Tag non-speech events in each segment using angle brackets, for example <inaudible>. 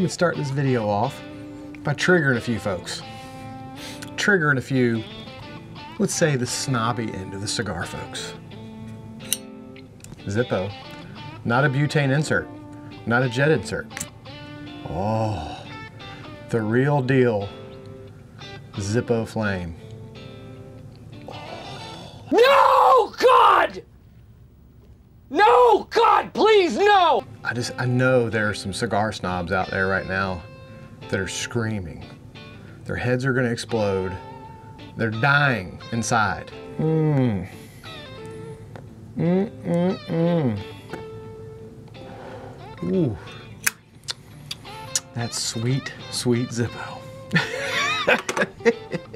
Let me start this video off by triggering a few folks. Triggering a few, let's say the snobby end of the cigar folks. Zippo, not a butane insert, not a jet insert. Oh, the real deal Zippo Flame. No, God! No, God, please, no! I just, I know there are some cigar snobs out there right now that are screaming. Their heads are gonna explode. They're dying inside. Mmm. Mmm, mmm, mmm. Ooh. That sweet, sweet Zippo. <laughs>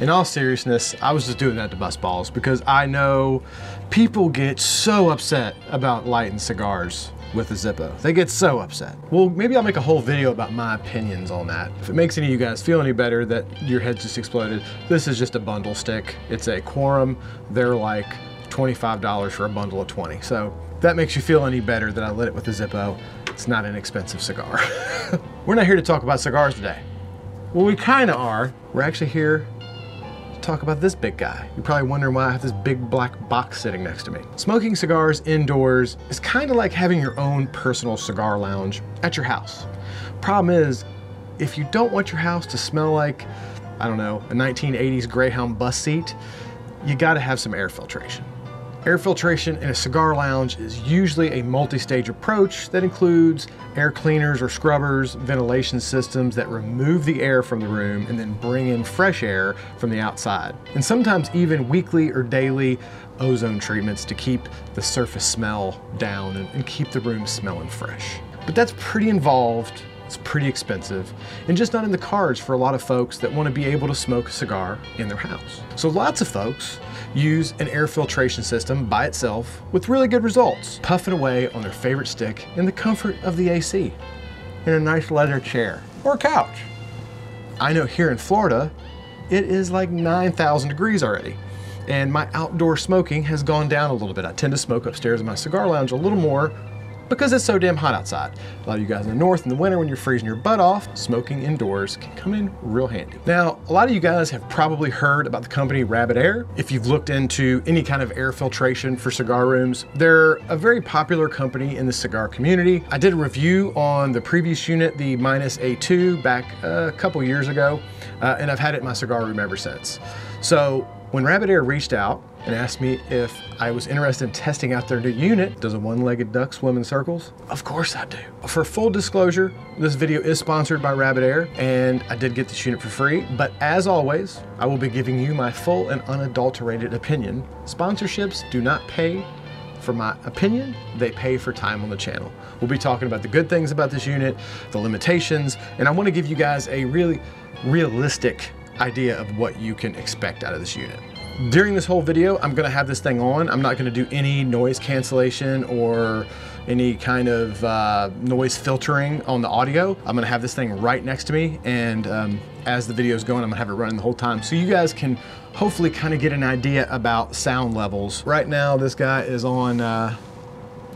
in all seriousness, I was just doing that to bust balls because I know people get so upset about lighting cigars with a Zippo. They get so upset. Well, maybe I'll make a whole video about my opinions on that. If it makes any of you guys feel any better that your head just exploded, this is just a bundle stick. It's a Quorum. They're like $25 for a bundle of 20. So that makes you feel any better that I lit it with a Zippo, it's not an expensive cigar. <laughs> We're not here to talk about cigars today. Well, we kind of are. We're actually here talk about this big guy. You're probably wondering why I have this big black box sitting next to me. Smoking cigars indoors is kind of like having your own personal cigar lounge at your house. Problem is, if you don't want your house to smell like, I don't know, a 1980s Greyhound bus seat, you gotta have some air filtration. Air filtration in a cigar lounge is usually a multi-stage approach that includes air cleaners or scrubbers, ventilation systems that remove the air from the room and then bring in fresh air from the outside. And sometimes even weekly or daily ozone treatments to keep the surface smell down and, and keep the room smelling fresh. But that's pretty involved it's pretty expensive and just not in the cards for a lot of folks that want to be able to smoke a cigar in their house. So lots of folks use an air filtration system by itself with really good results, puffing away on their favorite stick in the comfort of the AC, in a nice leather chair or couch. I know here in Florida, it is like 9,000 degrees already and my outdoor smoking has gone down a little bit. I tend to smoke upstairs in my cigar lounge a little more because it's so damn hot outside. A lot of you guys in the north in the winter when you're freezing your butt off, smoking indoors can come in real handy. Now, a lot of you guys have probably heard about the company Rabbit Air. If you've looked into any kind of air filtration for cigar rooms, they're a very popular company in the cigar community. I did a review on the previous unit, the Minus A2, back a couple years ago, uh, and I've had it in my cigar room ever since. So when Rabbit Air reached out and asked me if I was interested in testing out their new unit, does a one-legged duck swim in circles? Of course I do. For full disclosure, this video is sponsored by Rabbit Air and I did get this unit for free, but as always, I will be giving you my full and unadulterated opinion. Sponsorships do not pay for my opinion, they pay for time on the channel. We'll be talking about the good things about this unit, the limitations, and I wanna give you guys a really realistic idea of what you can expect out of this unit. During this whole video, I'm gonna have this thing on. I'm not gonna do any noise cancellation or any kind of uh, noise filtering on the audio. I'm gonna have this thing right next to me and um, as the video is going, I'm gonna have it running the whole time so you guys can hopefully kind of get an idea about sound levels. Right now, this guy is on, uh,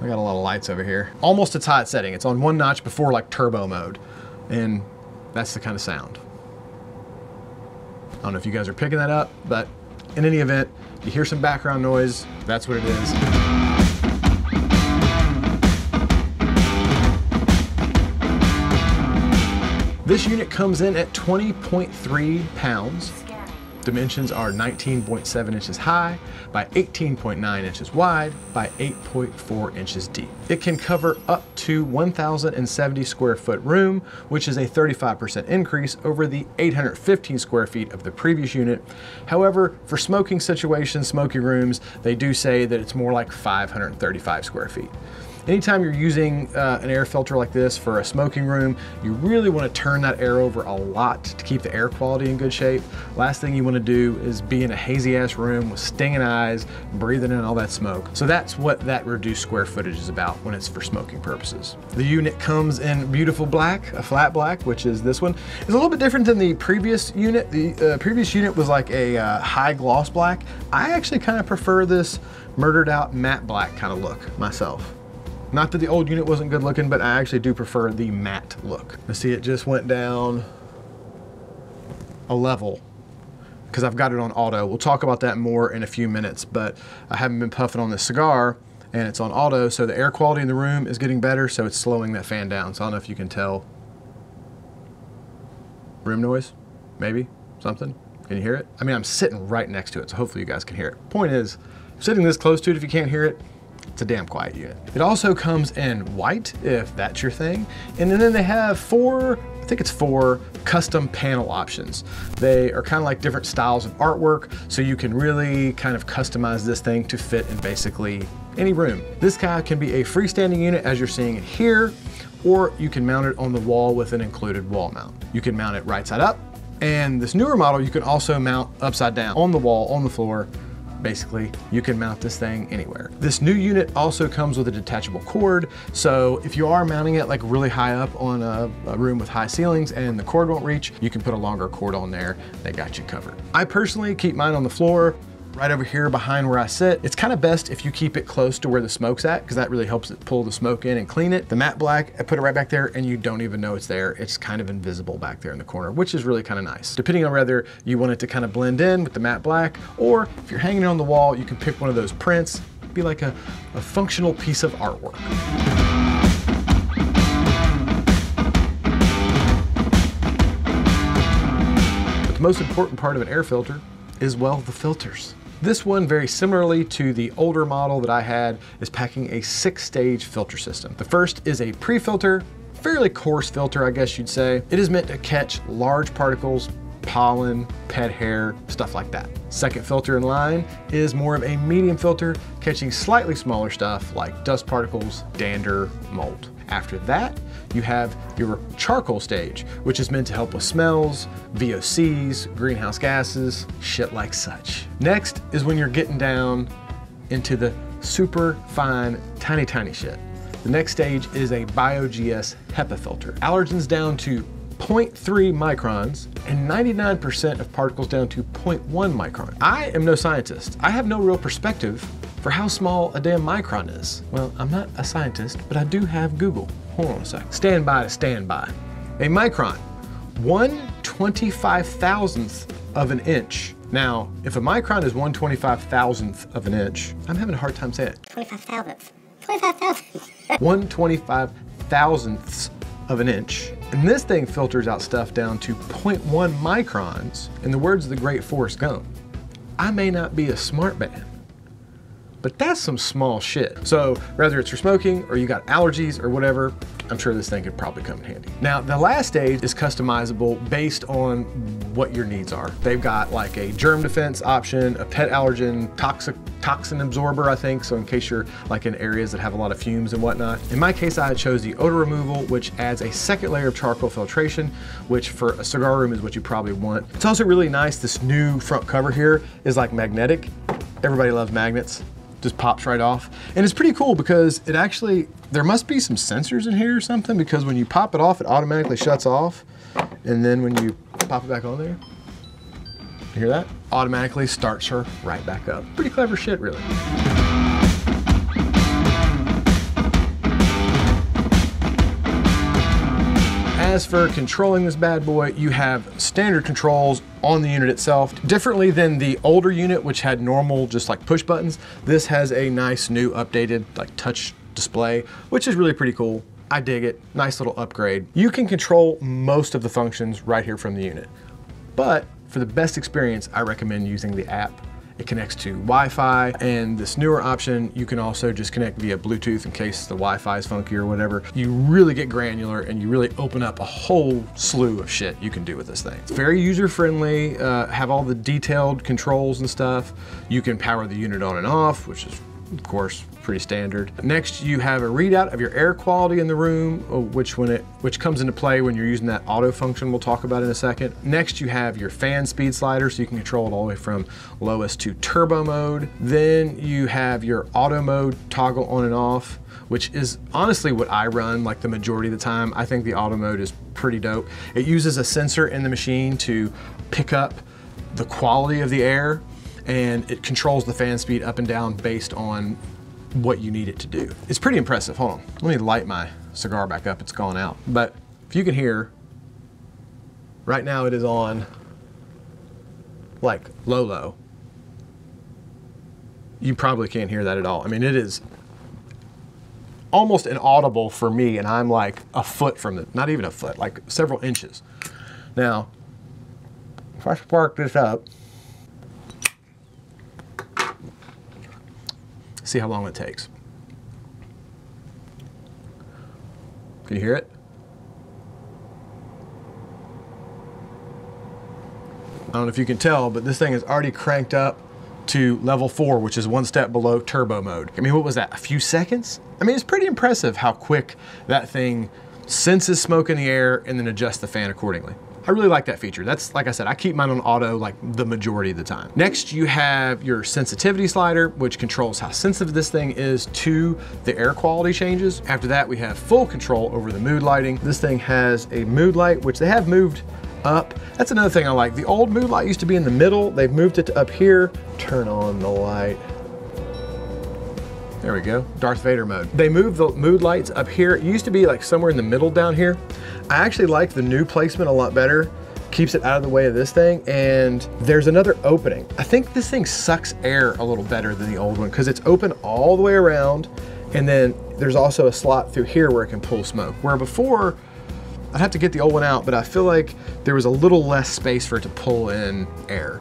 I got a lot of lights over here. Almost its hot setting. It's on one notch before like turbo mode. And that's the kind of sound. I don't know if you guys are picking that up, but in any event, you hear some background noise, that's what it is. This unit comes in at 20.3 pounds Dimensions are 19.7 inches high by 18.9 inches wide by 8.4 inches deep. It can cover up to 1,070 square foot room, which is a 35% increase over the 815 square feet of the previous unit. However, for smoking situations, smoking rooms, they do say that it's more like 535 square feet. Anytime you're using uh, an air filter like this for a smoking room, you really want to turn that air over a lot to keep the air quality in good shape. Last thing you want to do is be in a hazy ass room with stinging eyes, breathing in all that smoke. So that's what that reduced square footage is about when it's for smoking purposes. The unit comes in beautiful black, a flat black, which is this one. It's a little bit different than the previous unit. The uh, previous unit was like a uh, high gloss black. I actually kind of prefer this murdered out matte black kind of look myself. Not that the old unit wasn't good looking, but I actually do prefer the matte look. Let's see, it just went down a level because I've got it on auto. We'll talk about that more in a few minutes, but I haven't been puffing on this cigar and it's on auto, so the air quality in the room is getting better, so it's slowing that fan down. So I don't know if you can tell. Room noise, maybe, something. Can you hear it? I mean, I'm sitting right next to it, so hopefully you guys can hear it. Point is, sitting this close to it, if you can't hear it, a damn quiet unit. It also comes in white, if that's your thing. And then they have four, I think it's four custom panel options. They are kind of like different styles of artwork, so you can really kind of customize this thing to fit in basically any room. This guy can be a freestanding unit as you're seeing it here, or you can mount it on the wall with an included wall mount. You can mount it right side up, and this newer model you can also mount upside down on the wall, on the floor, basically you can mount this thing anywhere. This new unit also comes with a detachable cord, so if you are mounting it like really high up on a, a, room with high ceilings and the cord won't reach, you can put a longer cord on there, they got you covered. I personally keep mine on the floor, right over here behind where I sit. It's kind of best if you keep it close to where the smoke's at because that really helps it pull the smoke in and clean it. The matte black, I put it right back there and you don't even know it's there. It's kind of invisible back there in the corner, which is really kind of nice. Depending on whether you want it to kind of blend in with the matte black or if you're hanging it on the wall, you can pick one of those prints, be like a, a functional piece of artwork. But the most important part of an air filter is, well, the filters. This one, very similarly to the older model that I had, is packing a six stage filter system. The first is a pre-filter, fairly coarse filter, I guess you'd say. It is meant to catch large particles, pollen, pet hair, stuff like that. Second filter in line is more of a medium filter, catching slightly smaller stuff like dust particles, dander, mold. After that, you have your charcoal stage, which is meant to help with smells, VOCs, greenhouse gases, shit like such. Next is when you're getting down into the super fine, tiny, tiny shit. The next stage is a BioGS HEPA filter. Allergens down to 0.3 microns and 99% of particles down to 0.1 micron. I am no scientist. I have no real perspective for how small a damn micron is. Well, I'm not a scientist, but I do have Google. Hold on a sec. Stand by to stand by. A micron, 1 25 thousandth of an inch. Now, if a micron is 1 25 thousandth of an inch, I'm having a hard time saying it. 25 thousandths. 25 thousandths. <laughs> 1 25 thousandths of an inch. And this thing filters out stuff down to 0.1 microns. In the words of the great Forrest Gump, I may not be a smart man, but that's some small shit. So whether it's for smoking or you got allergies or whatever, I'm sure this thing could probably come in handy. Now, the last stage is customizable based on what your needs are. They've got like a germ defense option, a pet allergen, toxic toxin absorber, I think, so in case you're like in areas that have a lot of fumes and whatnot. In my case, I chose the odor removal, which adds a second layer of charcoal filtration, which for a cigar room is what you probably want. It's also really nice, this new front cover here is like magnetic. Everybody loves magnets just pops right off. And it's pretty cool because it actually, there must be some sensors in here or something because when you pop it off, it automatically shuts off. And then when you pop it back on there, you hear that? Automatically starts her right back up. Pretty clever shit, really. As for controlling this bad boy, you have standard controls on the unit itself. Differently than the older unit, which had normal just like push buttons, this has a nice new updated like touch display, which is really pretty cool. I dig it, nice little upgrade. You can control most of the functions right here from the unit. But for the best experience, I recommend using the app it connects to Wi-Fi, and this newer option, you can also just connect via Bluetooth in case the Wi-Fi is funky or whatever. You really get granular and you really open up a whole slew of shit you can do with this thing. It's very user-friendly, uh, have all the detailed controls and stuff. You can power the unit on and off, which is of course, pretty standard. Next, you have a readout of your air quality in the room, uh, which when it which comes into play when you're using that auto function we'll talk about in a second. Next, you have your fan speed slider, so you can control it all the way from lowest to turbo mode. Then you have your auto mode toggle on and off, which is honestly what I run like the majority of the time. I think the auto mode is pretty dope. It uses a sensor in the machine to pick up the quality of the air and it controls the fan speed up and down based on what you need it to do. It's pretty impressive. Hold on, let me light my cigar back up. It's gone out. But if you can hear, right now it is on like low, low. You probably can't hear that at all. I mean, it is almost inaudible for me and I'm like a foot from it, not even a foot, like several inches. Now, if I spark this up, see how long it takes. Can you hear it? I don't know if you can tell, but this thing is already cranked up to level four, which is one step below turbo mode. I mean, what was that, a few seconds? I mean, it's pretty impressive how quick that thing senses smoke in the air and then adjusts the fan accordingly. I really like that feature. That's, like I said, I keep mine on auto like the majority of the time. Next, you have your sensitivity slider, which controls how sensitive this thing is to the air quality changes. After that, we have full control over the mood lighting. This thing has a mood light, which they have moved up. That's another thing I like. The old mood light used to be in the middle. They've moved it up here. Turn on the light. There we go, Darth Vader mode. They moved the mood lights up here. It used to be like somewhere in the middle down here. I actually like the new placement a lot better. Keeps it out of the way of this thing. And there's another opening. I think this thing sucks air a little better than the old one because it's open all the way around. And then there's also a slot through here where it can pull smoke. Where before, I'd have to get the old one out, but I feel like there was a little less space for it to pull in air.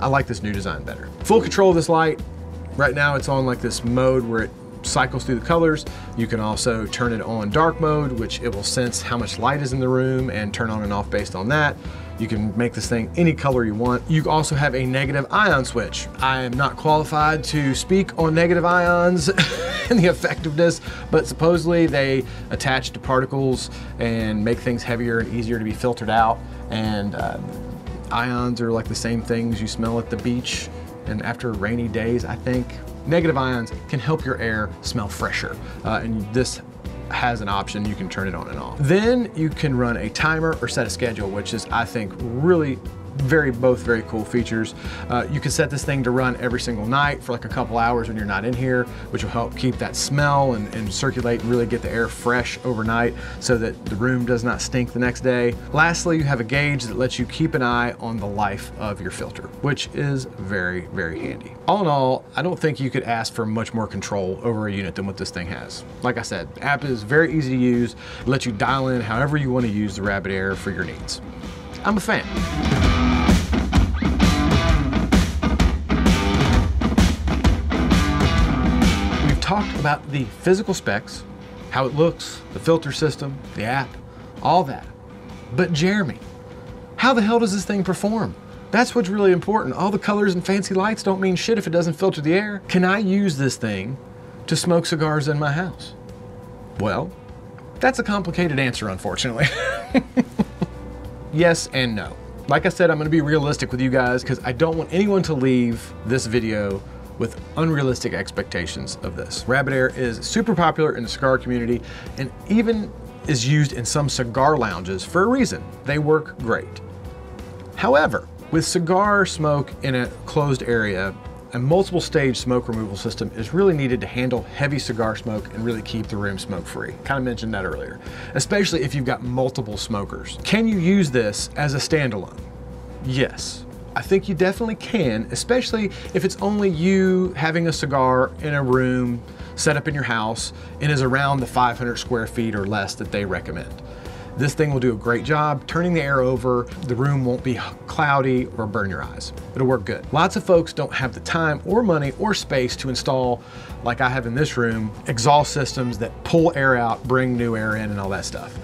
I like this new design better. Full control of this light. Right now it's on like this mode where it cycles through the colors. You can also turn it on dark mode, which it will sense how much light is in the room and turn on and off based on that. You can make this thing any color you want. You also have a negative ion switch. I am not qualified to speak on negative ions <laughs> and the effectiveness, but supposedly they attach to particles and make things heavier and easier to be filtered out. And uh, ions are like the same things you smell at the beach and after rainy days, I think negative ions can help your air smell fresher. Uh, and this has an option, you can turn it on and off. Then you can run a timer or set a schedule, which is, I think, really very both very cool features. Uh, you can set this thing to run every single night for like a couple hours when you're not in here, which will help keep that smell and, and circulate and really get the air fresh overnight so that the room does not stink the next day. Lastly, you have a gauge that lets you keep an eye on the life of your filter, which is very, very handy. All in all, I don't think you could ask for much more control over a unit than what this thing has. Like I said, the app is very easy to use, lets you dial in however you want to use the Rabbit Air for your needs. I'm a fan. About the physical specs, how it looks, the filter system, the app, all that. But Jeremy, how the hell does this thing perform? That's what's really important. All the colors and fancy lights don't mean shit if it doesn't filter the air. Can I use this thing to smoke cigars in my house? Well, that's a complicated answer, unfortunately. <laughs> yes and no. Like I said, I'm gonna be realistic with you guys because I don't want anyone to leave this video with unrealistic expectations of this. Rabbit Air is super popular in the cigar community and even is used in some cigar lounges for a reason. They work great. However, with cigar smoke in a closed area, a multiple stage smoke removal system is really needed to handle heavy cigar smoke and really keep the room smoke free. Kind of mentioned that earlier, especially if you've got multiple smokers. Can you use this as a standalone? Yes. I think you definitely can, especially if it's only you having a cigar in a room set up in your house and is around the 500 square feet or less that they recommend. This thing will do a great job turning the air over. The room won't be cloudy or burn your eyes. It'll work good. Lots of folks don't have the time or money or space to install, like I have in this room, exhaust systems that pull air out, bring new air in and all that stuff.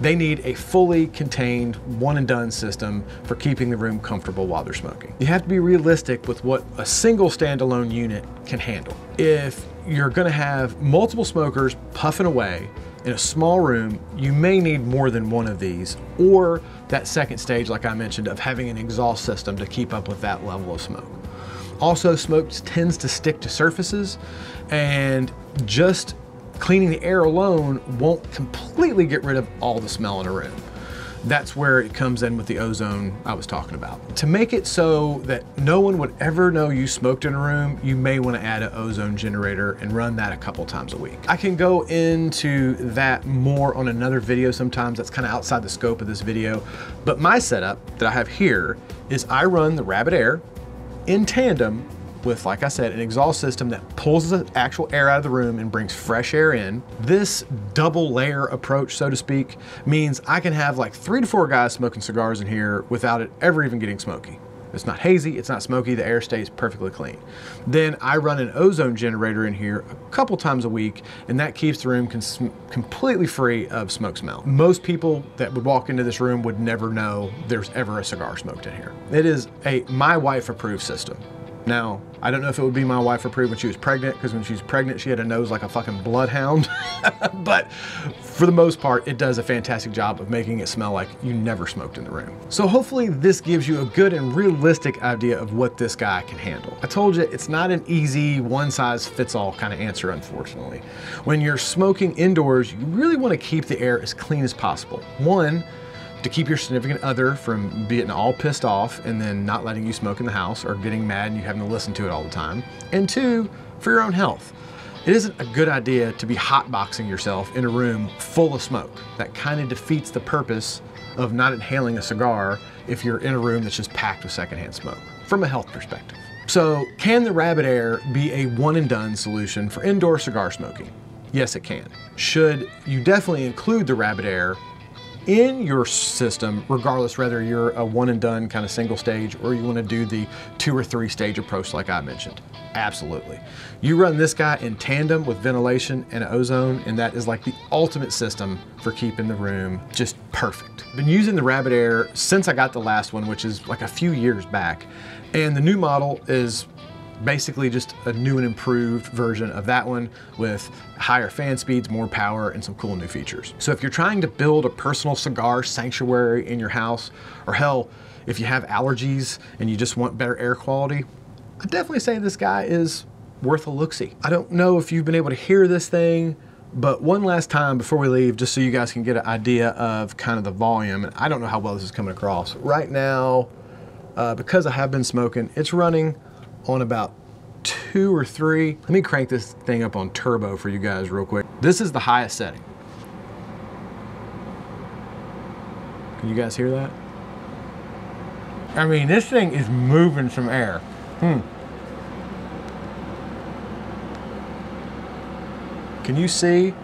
They need a fully contained, one and done system for keeping the room comfortable while they're smoking. You have to be realistic with what a single standalone unit can handle. If you're gonna have multiple smokers puffing away in a small room, you may need more than one of these, or that second stage, like I mentioned, of having an exhaust system to keep up with that level of smoke. Also, smoke tends to stick to surfaces, and just cleaning the air alone won't completely get rid of all the smell in a room. That's where it comes in with the ozone I was talking about. To make it so that no one would ever know you smoked in a room, you may want to add an ozone generator and run that a couple times a week. I can go into that more on another video sometimes. That's kind of outside the scope of this video. But my setup that I have here is I run the Rabbit Air in tandem with, like I said, an exhaust system that pulls the actual air out of the room and brings fresh air in. This double layer approach, so to speak, means I can have like three to four guys smoking cigars in here without it ever even getting smoky. It's not hazy, it's not smoky, the air stays perfectly clean. Then I run an ozone generator in here a couple times a week, and that keeps the room completely free of smoke smell. Most people that would walk into this room would never know there's ever a cigar smoked in here. It is a my wife approved system. Now, I don't know if it would be my wife approved when she was pregnant, because when she was pregnant, she had a nose like a fucking bloodhound. <laughs> but for the most part, it does a fantastic job of making it smell like you never smoked in the room. So hopefully this gives you a good and realistic idea of what this guy can handle. I told you, it's not an easy one size fits all kind of answer, unfortunately. When you're smoking indoors, you really want to keep the air as clean as possible. One, to keep your significant other from being all pissed off and then not letting you smoke in the house or getting mad and you having to listen to it all the time. And two, for your own health. It isn't a good idea to be hotboxing yourself in a room full of smoke. That kind of defeats the purpose of not inhaling a cigar if you're in a room that's just packed with secondhand smoke from a health perspective. So, can the Rabbit Air be a one and done solution for indoor cigar smoking? Yes, it can. Should you definitely include the Rabbit Air in your system, regardless whether you're a one and done kind of single stage or you want to do the two or three stage approach like I mentioned. Absolutely. You run this guy in tandem with ventilation and ozone, and that is like the ultimate system for keeping the room just perfect. Been using the Rabbit Air since I got the last one, which is like a few years back. And the new model is basically just a new and improved version of that one with higher fan speeds, more power, and some cool new features. So if you're trying to build a personal cigar sanctuary in your house, or hell, if you have allergies and you just want better air quality, I definitely say this guy is worth a look-see. I don't know if you've been able to hear this thing, but one last time before we leave, just so you guys can get an idea of kind of the volume, and I don't know how well this is coming across. Right now, uh, because I have been smoking, it's running on about two or three. Let me crank this thing up on turbo for you guys real quick. This is the highest setting. Can you guys hear that? I mean, this thing is moving some air. Hmm. Can you see?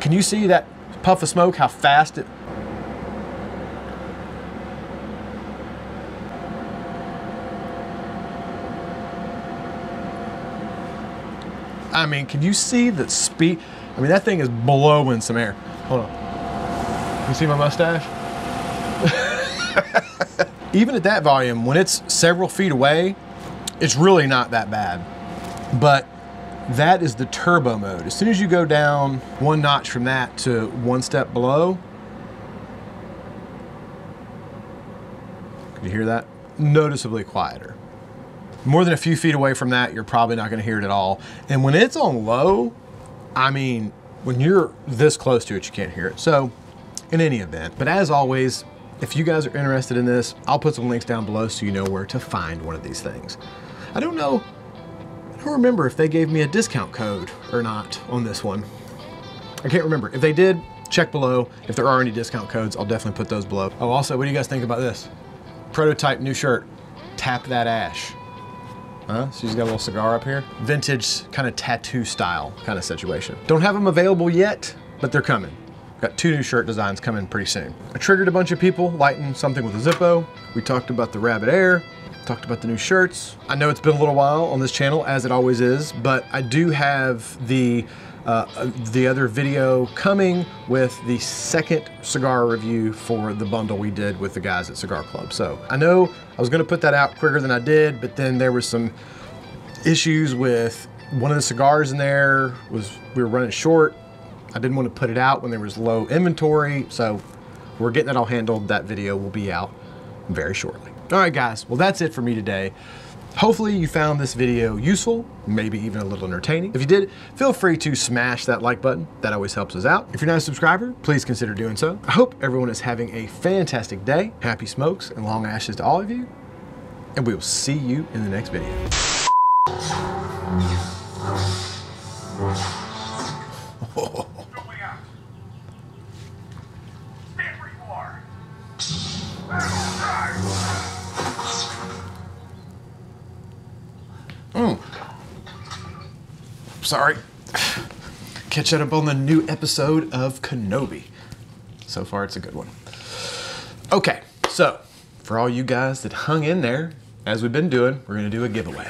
Can you see that puff of smoke, how fast it I mean, can you see the speed? I mean, that thing is blowing some air. Hold on. You see my mustache? <laughs> Even at that volume, when it's several feet away, it's really not that bad. But that is the turbo mode. As soon as you go down one notch from that to one step below, can you hear that? Noticeably quieter. More than a few feet away from that, you're probably not gonna hear it at all. And when it's on low, I mean, when you're this close to it, you can't hear it. So in any event, but as always, if you guys are interested in this, I'll put some links down below so you know where to find one of these things. I don't know, I don't remember if they gave me a discount code or not on this one. I can't remember. If they did, check below. If there are any discount codes, I'll definitely put those below. Oh, also, what do you guys think about this? Prototype new shirt, tap that ash. Huh? She's got a little cigar up here. Vintage kind of tattoo style kind of situation. Don't have them available yet, but they're coming. Got two new shirt designs coming pretty soon. I triggered a bunch of people lighting something with a Zippo. We talked about the Rabbit Air, talked about the new shirts. I know it's been a little while on this channel, as it always is, but I do have the uh, the other video coming with the second cigar review for the bundle we did with the guys at Cigar Club. So I know I was gonna put that out quicker than I did, but then there was some issues with one of the cigars in there was we were running short. I didn't want to put it out when there was low inventory, so we're getting that all handled. That video will be out very shortly. All right, guys. Well, that's it for me today. Hopefully you found this video useful, maybe even a little entertaining. If you did, feel free to smash that like button. That always helps us out. If you're not a subscriber, please consider doing so. I hope everyone is having a fantastic day. Happy smokes and long ashes to all of you. And we will see you in the next video. Going <laughs> Hmm. Sorry. Catch up on the new episode of Kenobi. So far, it's a good one. Okay, so for all you guys that hung in there, as we've been doing, we're gonna do a giveaway.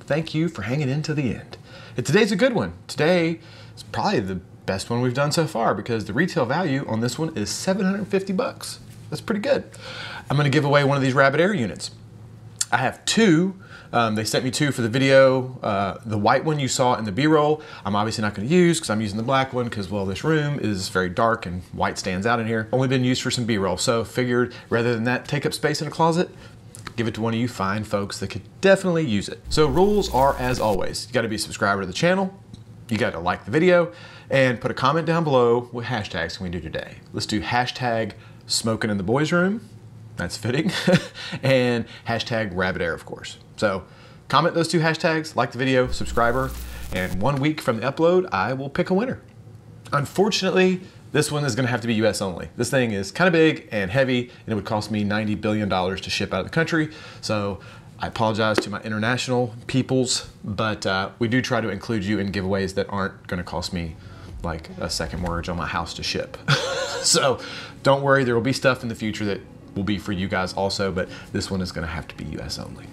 Thank you for hanging in to the end. And today's a good one. Today is probably the best one we've done so far because the retail value on this one is 750 bucks. That's pretty good. I'm gonna give away one of these Rabbit Air units. I have two. Um, they sent me two for the video. Uh, the white one you saw in the B-roll, I'm obviously not going to use because I'm using the black one because, well, this room is very dark and white stands out in here. Only been used for some B-roll, so figured rather than that take up space in a closet, give it to one of you fine folks that could definitely use it. So rules are as always. You got to be a subscriber to the channel. You got to like the video and put a comment down below. What hashtags can we do today? Let's do hashtag smoking in the boys room. That's fitting. <laughs> and hashtag rabbit air, of course. So comment those two hashtags, like the video, subscriber, and one week from the upload, I will pick a winner. Unfortunately, this one is gonna have to be US only. This thing is kind of big and heavy, and it would cost me $90 billion to ship out of the country. So I apologize to my international peoples, but uh, we do try to include you in giveaways that aren't gonna cost me like a second mortgage on my house to ship. <laughs> so don't worry, there will be stuff in the future that will be for you guys also, but this one is gonna have to be US only.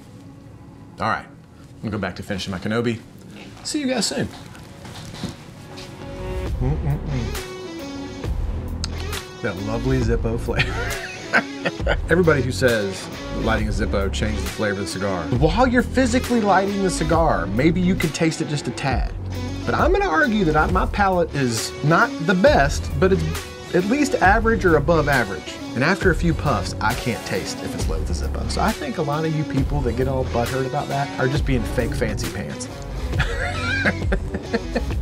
All right, I'm gonna go back to finishing my Kenobi. See you guys soon. That lovely Zippo flavor. <laughs> Everybody who says lighting a Zippo changes the flavor of the cigar. While you're physically lighting the cigar, maybe you could taste it just a tad. But I'm gonna argue that I, my palate is not the best, but it's at least average or above average. And after a few puffs, I can't taste if it's low with a Zippo. So I think a lot of you people that get all butthurt about that are just being fake fancy pants.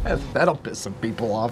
<laughs> That'll piss some people off.